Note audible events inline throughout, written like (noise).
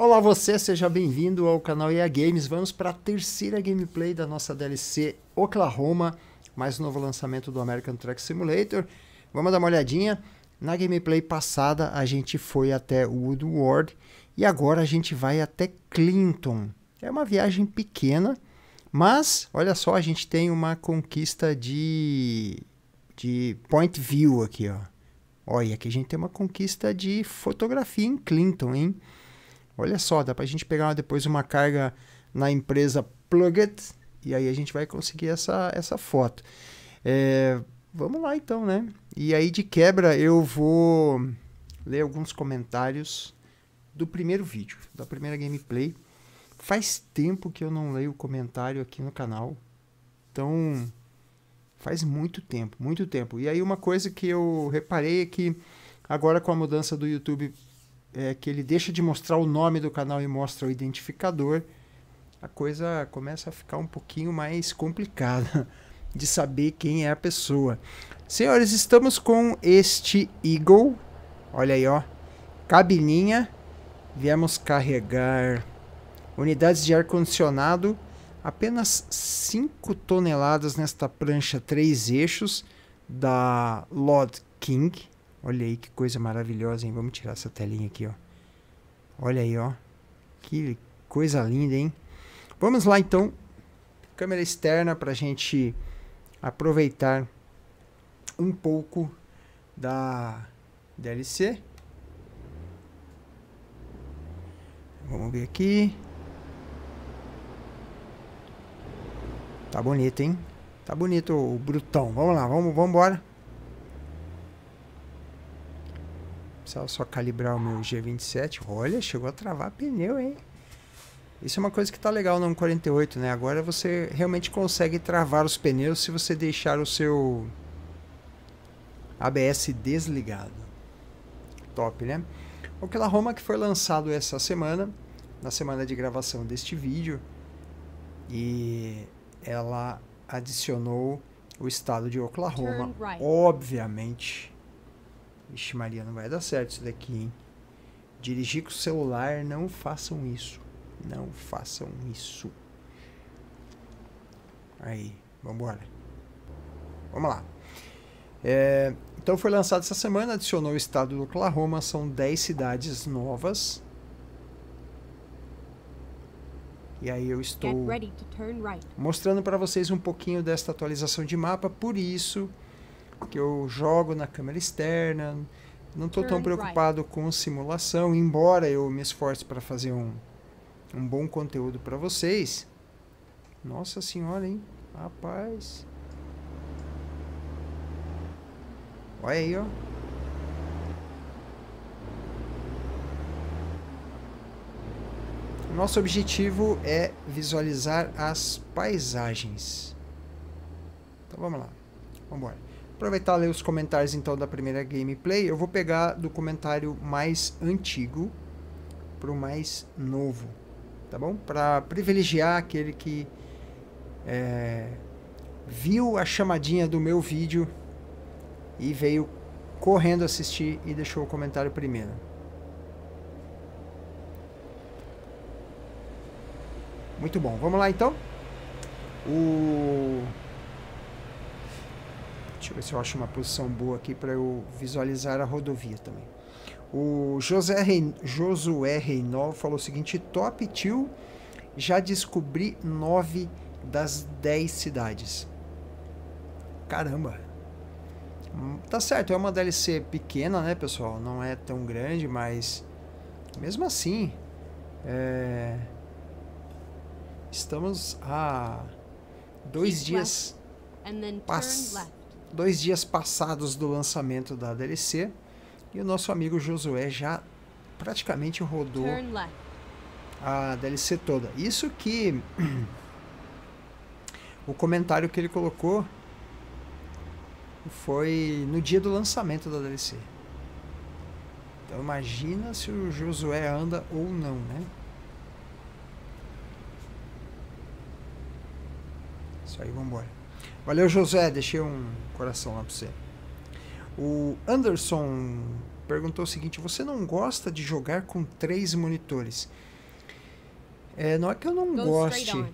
Olá você, seja bem-vindo ao canal EA Games. Vamos para a terceira gameplay da nossa DLC Oklahoma, mais um novo lançamento do American Truck Simulator. Vamos dar uma olhadinha. Na gameplay passada a gente foi até Woodward e agora a gente vai até Clinton. É uma viagem pequena, mas olha só, a gente tem uma conquista de, de point view aqui, ó. Olha, aqui a gente tem uma conquista de fotografia em Clinton, hein? Olha só, dá pra gente pegar depois uma carga na empresa Plugget e aí a gente vai conseguir essa, essa foto. É, vamos lá então, né? E aí de quebra eu vou ler alguns comentários do primeiro vídeo, da primeira gameplay. Faz tempo que eu não leio comentário aqui no canal. Então, Faz muito tempo, muito tempo. E aí uma coisa que eu reparei é que agora com a mudança do YouTube, é que ele deixa de mostrar o nome do canal e mostra o identificador, a coisa começa a ficar um pouquinho mais complicada de saber quem é a pessoa. Senhores, estamos com este Eagle. Olha aí, ó. Cabininha. Viemos carregar unidades de ar-condicionado apenas 5 toneladas nesta prancha 3 eixos da Lord King. Olha aí que coisa maravilhosa, hein? Vamos tirar essa telinha aqui, ó. Olha aí, ó. Que coisa linda, hein? Vamos lá, então. Câmera externa para a gente aproveitar um pouco da DLC. Vamos ver aqui. Tá bonito, hein? Tá bonito o brutão. Vamos lá, vamos, vamos embora. Precisa só calibrar o meu G27. Olha, chegou a travar pneu, hein? Isso é uma coisa que tá legal no 148, né? Agora você realmente consegue travar os pneus se você deixar o seu ABS desligado. Top, né? Oklahoma que foi lançado essa semana, na semana de gravação deste vídeo. E ela adicionou o estado de Oklahoma. Right. Obviamente. Vixe, Maria, não vai dar certo isso daqui, hein? Dirigir com o celular, não façam isso. Não façam isso. Aí, vambora. Vamos lá. É, então foi lançado essa semana, adicionou o estado do Oklahoma, são 10 cidades novas E aí eu estou mostrando para vocês um pouquinho desta atualização de mapa, por isso que eu jogo na câmera externa. Não estou tão preocupado com simulação, embora eu me esforce para fazer um, um bom conteúdo para vocês. Nossa senhora, hein? Rapaz. Olha aí, ó. Nosso objetivo é visualizar as paisagens. Então vamos lá. Vamos embora. Aproveitar ler os comentários então da primeira gameplay. Eu vou pegar do comentário mais antigo para o mais novo, tá bom? Para privilegiar aquele que é, viu a chamadinha do meu vídeo e veio correndo assistir e deixou o comentário primeiro. Muito bom. Vamos lá então. O... Deixa eu ver se eu acho uma posição boa aqui para eu visualizar a rodovia também. O José Rein... Josué Reinol falou o seguinte: Top Tio, já descobri nove das dez cidades. Caramba! Hum, tá certo, é uma DLC pequena, né, pessoal? Não é tão grande, mas mesmo assim, é Estamos a dois dias dois dias passados do lançamento da DLC e o nosso amigo Josué já praticamente rodou a DLC toda. Isso que (clears throat) o comentário que ele colocou foi no dia do lançamento da DLC. Então imagina se o Josué anda ou não, né? Isso aí, vambora. Valeu, José. Deixei um coração lá pra você. O Anderson perguntou o seguinte: Você não gosta de jogar com três monitores? É, não é que eu não goste.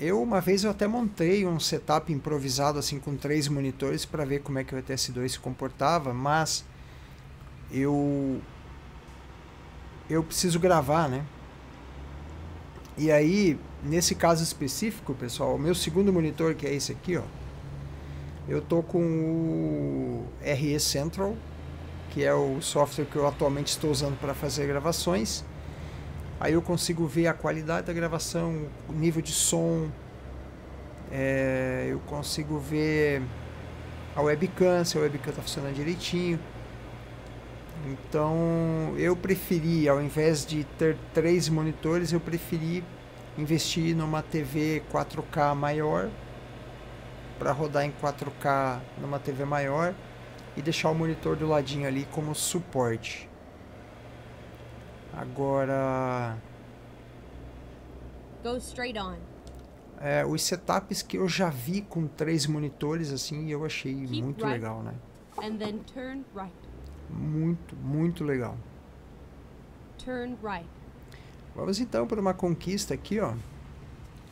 Eu uma vez eu até montei um setup improvisado assim com três monitores para ver como é que o ETS2 se comportava, mas eu eu preciso gravar, né? E aí, nesse caso específico, pessoal, o meu segundo monitor, que é esse aqui, ó, eu tô com o RE Central, que é o software que eu atualmente estou usando para fazer gravações. Aí eu consigo ver a qualidade da gravação, o nível de som, é, eu consigo ver a webcam, se a webcam está funcionando direitinho. Então eu preferi, ao invés de ter três monitores, eu preferi investir numa TV 4K maior para rodar em 4K numa TV maior e deixar o monitor do ladinho ali como suporte. Agora Go straight on. É, os setups que eu já vi com três monitores assim, eu achei Keep muito right. legal, né? And then turn right. Muito, muito legal. Turn right. Vamos então para uma conquista aqui, ó,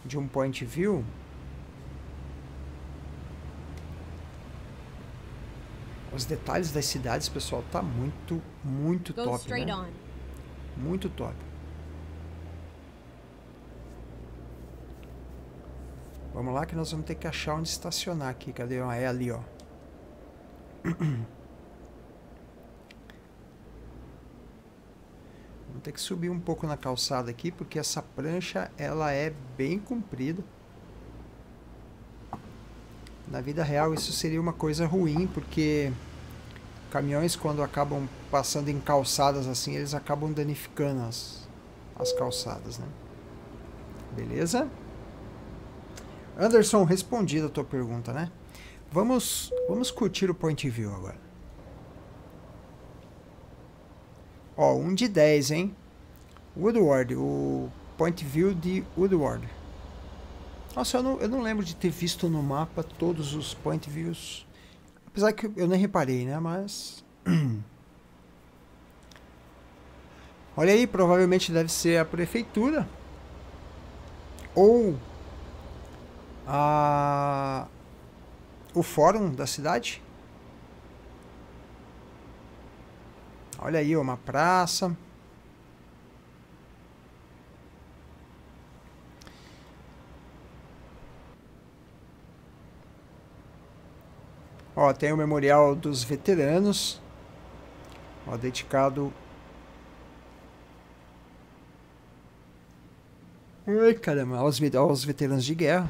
de um point view. Os detalhes das cidades, pessoal, tá muito, muito Go top, né? on. Muito top. Vamos lá que nós vamos ter que achar onde estacionar aqui. Cadê? Ah, é ali, ó. (clears throat) Vamos ter que subir um pouco na calçada aqui, porque essa prancha, ela é bem comprida. Na vida real isso seria uma coisa ruim, porque caminhões quando acabam passando em calçadas assim, eles acabam danificando as, as calçadas, né? Beleza? Anderson, respondida a tua pergunta, né? Vamos, vamos curtir o point view agora. Ó, um de 10, hein? Woodward, o point view de Woodward. Nossa, eu não, eu não lembro de ter visto no mapa todos os point views. Apesar que eu nem reparei, né? Mas. (clears throat) Olha aí, provavelmente deve ser a prefeitura. Ou a o fórum da cidade. Olha aí, uma praça. Ó, tem o memorial dos veteranos. Ó, dedicado. Ai, caramba, aos, aos veteranos de guerra.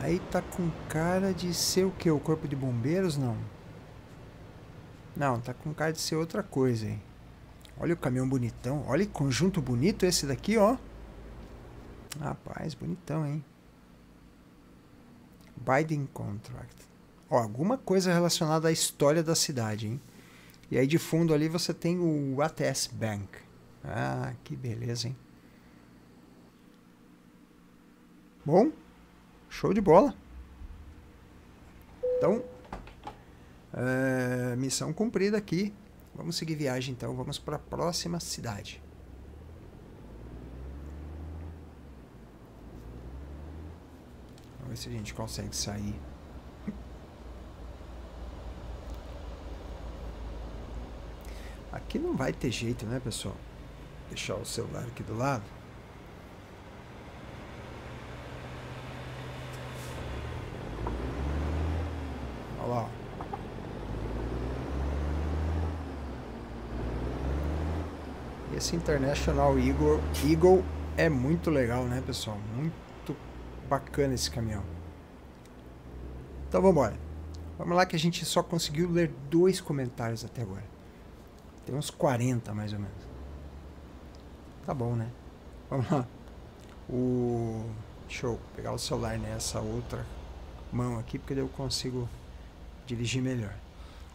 Aí tá com cara de ser o que? O corpo de bombeiros? Não. Não, tá com cara de ser outra coisa, hein? Olha o caminhão bonitão. Olha que conjunto bonito esse daqui, ó. Rapaz, bonitão, hein? Biden Contract. Ó, alguma coisa relacionada à história da cidade, hein? E aí de fundo ali você tem o ATS Bank. Ah, que beleza, hein? Bom, show de bola. Então, é, missão cumprida aqui. Vamos seguir viagem então, vamos para a próxima cidade. Vamos ver se a gente consegue sair. Aqui não vai ter jeito, né, pessoal? Deixar o celular aqui do lado. Olha lá. ó. Esse International Eagle, Eagle é muito legal, né, pessoal? Muito bacana esse caminhão. Então vamos embora. Vamos lá que a gente só conseguiu ler dois comentários até agora. Tem uns 40 mais ou menos. Tá bom, né? Vamos lá. O... Deixa eu pegar o celular nessa outra mão aqui, porque eu consigo dirigir melhor.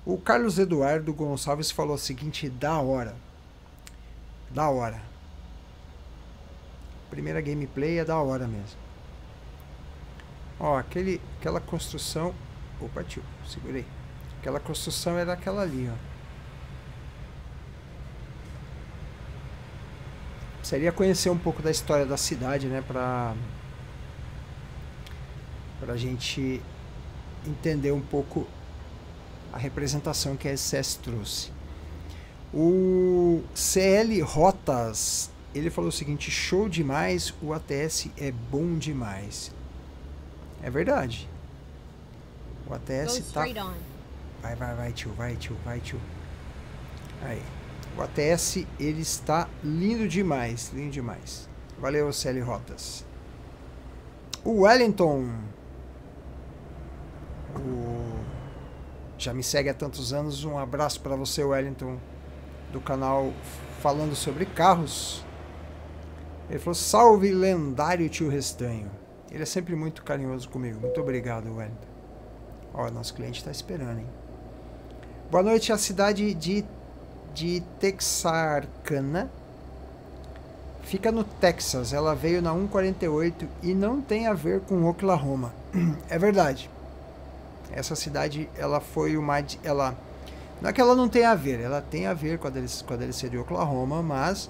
O Carlos Eduardo Gonçalves falou o seguinte, da hora. Da hora. Primeira gameplay é da hora mesmo. Ó, aquele, aquela construção... Opa, tio, segurei. Aquela construção era aquela ali, ó. Seria conhecer um pouco da história da cidade, né, para para a gente entender um pouco a representação que a SS trouxe. O CL Rotas, ele falou o seguinte: show demais, o ATS é bom demais. É verdade. O Go ATS tá. Vai, vai, vai, tio, vai, tio, vai, tio. Aí. O ATS, ele está lindo demais, lindo demais. Valeu, CL Rotas. O Wellington. O... Já me segue há tantos anos. Um abraço para você, Wellington, do canal Falando sobre Carros. Ele falou: Salve, lendário tio Restanho. Ele é sempre muito carinhoso comigo. Muito obrigado, Wellington. Ó, nosso cliente está esperando, hein? Boa noite, a cidade de, de Texarkana. Fica no Texas. Ela veio na 148 e não tem a ver com Oklahoma. (clears throat) É verdade. Essa cidade, ela foi uma. Ela, não é que ela não tem a ver, ela tem a ver com a DLC, com a DLC de Oklahoma, mas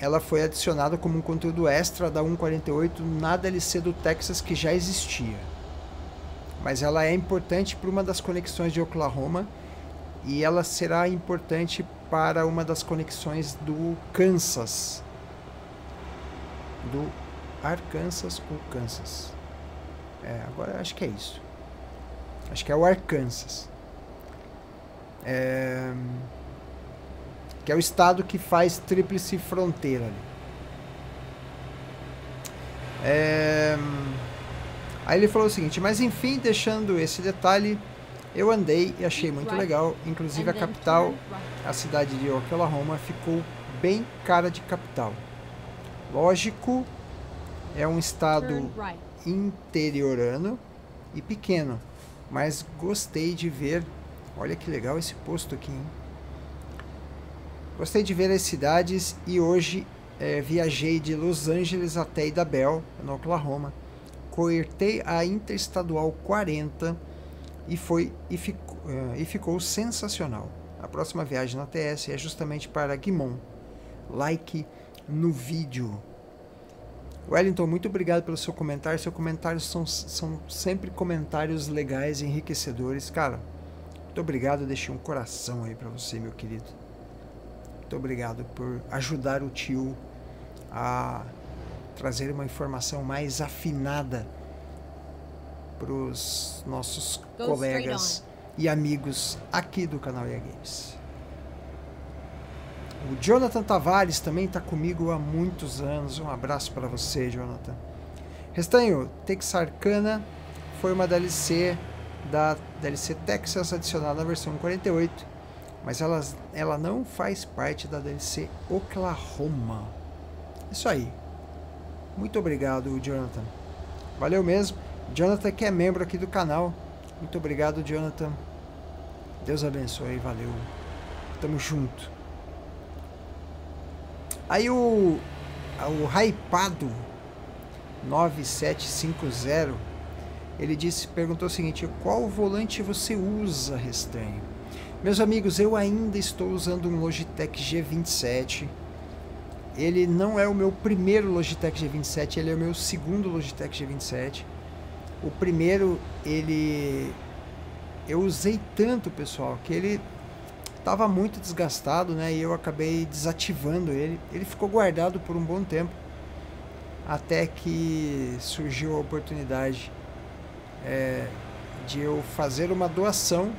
ela foi adicionada como um conteúdo extra da 148 na DLC do Texas que já existia. Mas ela é importante para uma das conexões de Oklahoma e ela será importante para uma das conexões do Kansas. Do Arkansas ou Kansas. É, agora acho que é isso. Acho que é o Arkansas. É, que é o estado que faz tríplice fronteira. É, aí ele falou o seguinte, mas enfim, deixando esse detalhe, eu andei e achei muito legal. Inclusive a capital, right. a cidade de Oklahoma, ficou bem cara de capital. Lógico, é um estado interiorano e pequeno, mas gostei de ver. Olha que legal esse posto aqui, hein? Gostei de ver as cidades e hoje eh, viajei de Los Angeles até Idabel, no Oklahoma. Cortei a Interestadual 40 e foi e ficou, eh, e ficou sensacional. A próxima viagem na TS é justamente para Guimont. Like no vídeo. Wellington, muito obrigado pelo seu comentário. Seus comentários são, são sempre comentários legais enriquecedores. Cara, muito obrigado. Eu deixei um coração aí pra você, meu querido. Muito obrigado por ajudar o tio a trazer uma informação mais afinada para os nossos Go colegas e amigos aqui do canal EA Games. O Jonathan Tavares também está comigo há muitos anos. Um abraço para você, Jonathan. Restanho, Texarkana foi uma DLC da DLC Texas adicionada na versão 48, mas ela, ela não faz parte da DLC Oklahoma. Isso aí. Muito obrigado, Jonathan. Valeu mesmo. Jonathan que é membro aqui do canal. Muito obrigado, Jonathan. Deus abençoe, valeu. Tamo junto. Aí o, o Raipado 9750 ele disse, perguntou o seguinte: qual volante você usa, Restanho? Meus amigos, eu ainda estou usando um Logitech G27. Ele não é o meu primeiro Logitech G27, ele é o meu segundo Logitech G27. O primeiro, ele eu usei tanto, pessoal, que ele estava muito desgastado, né? E eu acabei desativando ele. Ele ficou guardado por um bom tempo, até que surgiu a oportunidade é, de eu fazer uma doação.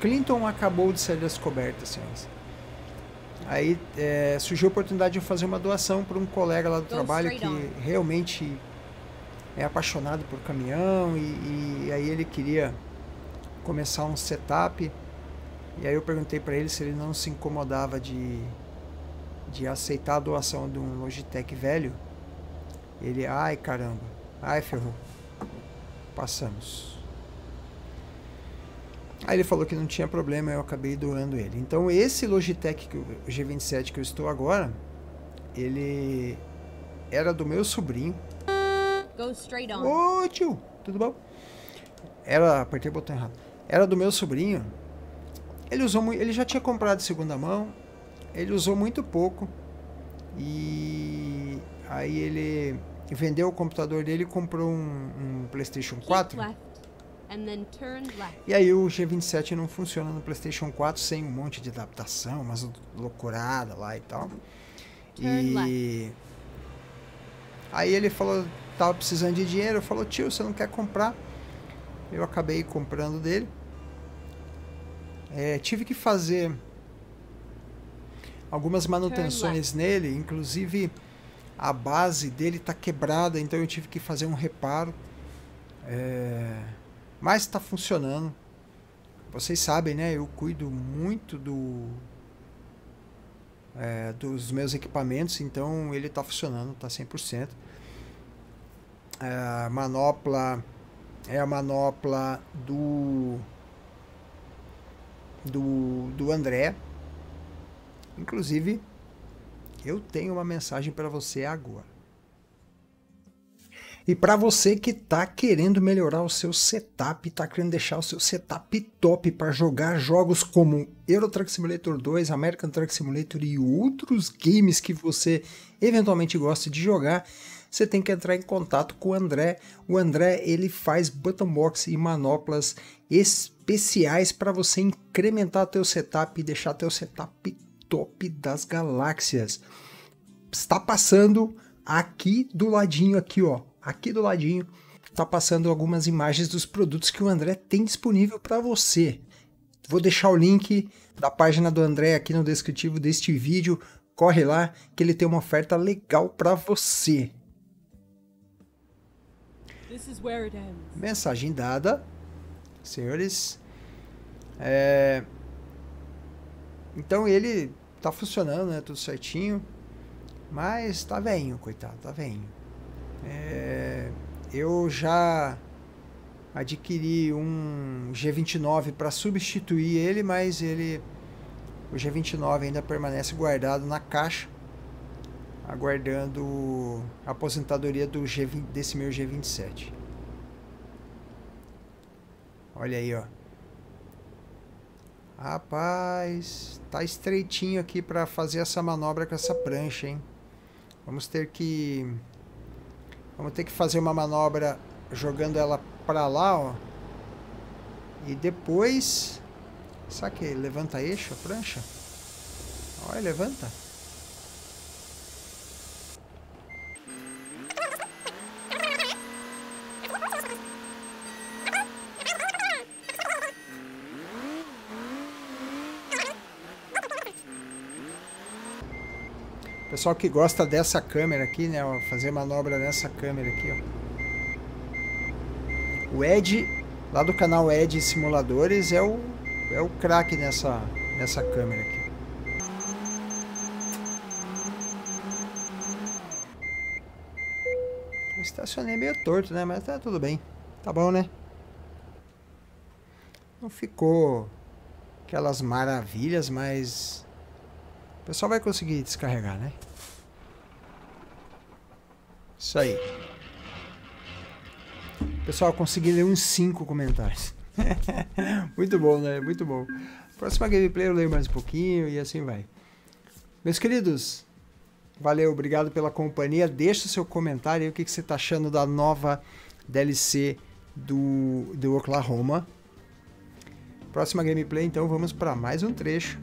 Clinton acabou de ser descoberta, senhores. Aí é, surgiu a oportunidade de eu fazer uma doação para um colega lá do Go trabalho que realmente é apaixonado por caminhão e, e aí ele queria começar um setup. E aí eu perguntei para ele se ele não se incomodava de, de aceitar a doação de um Logitech velho. Ele, ai caramba, ai ferrou. Passamos. Aí ele falou que não tinha problema, eu acabei doando ele. Então esse Logitech, que eu- o G27 que eu estou agora, ele era do meu sobrinho. Go straight on. Ô tio, tudo bom? Era, apertei o botão errado. Era do meu sobrinho. Ele usou muito, ele já tinha comprado de segunda mão. Ele usou muito pouco. E aí ele vendeu o computador dele e comprou um, um PlayStation Keep 4. left, and then turn left. E aí o G27 não funciona no PlayStation 4 sem um monte de adaptação, umas loucurada lá e tal. E aí ele falou, tava precisando de dinheiro, falou, tio, você não quer comprar? Eu acabei comprando dele. É, tive que fazer algumas manutenções nele, inclusive a base dele tá quebrada, então eu tive que fazer um reparo. É, mas está funcionando. Vocês sabem, né? Eu cuido muito do é, dos meus equipamentos, então ele está funcionando, está 100%. É, manopla é a manopla do do, do André. Inclusive, eu tenho uma mensagem para você agora. E para você que está querendo melhorar o seu setup, está querendo deixar o seu setup top para jogar jogos como Euro Truck Simulator 2, American Truck Simulator e outros games que você eventualmente gosta de jogar, você tem que entrar em contato com o André. O André ele faz button box e manoplas especiais para você incrementar teu setup e deixar teu setup top das galáxias. Está passando aqui do ladinho aqui, ó, aqui do ladinho, está passando algumas imagens dos produtos que o André tem disponível para você. Vou deixar o link da página do André aqui no descritivo deste vídeo. Corre lá que ele tem uma oferta legal para você. Mensagem dada, senhores. É, Então ele tá funcionando, né? Tudo certinho. Mas tá velhinho, coitado, tá velhinho. É, Eu já adquiri um G29 para substituir ele, mas ele o G29 ainda permanece guardado na caixa, aguardando a aposentadoria do G20, desse meu G27. Olha aí, ó. Rapaz, tá estreitinho aqui para fazer essa manobra com essa prancha, hein? Vamos ter que vamos ter que fazer uma manobra jogando ela para lá, ó. E depois Será que levanta eixo a prancha? Olha, levanta. Pessoal que gosta dessa câmera aqui, né? ó, Fazer manobra nessa câmera aqui, ó. O Ed, lá do canal Ed Simuladores, é o é o craque nessa, nessa câmera aqui. Estacionei meio torto, né? Mas tá tudo bem. Tá bom, né? Não ficou aquelas maravilhas, mas o pessoal vai conseguir descarregar, né? Isso aí. Pessoal, consegui ler uns 5 comentários. (laughs) Muito bom, né? Muito bom. Próxima gameplay eu leio mais um pouquinho e assim vai. Meus queridos, valeu, obrigado pela companhia. Deixa seu comentário aí o que, que você está achando da nova DLC do, do Oklahoma. Próxima gameplay, então vamos para mais um trecho.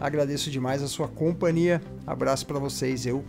Agradeço demais a sua companhia. Abraço para vocês. Eu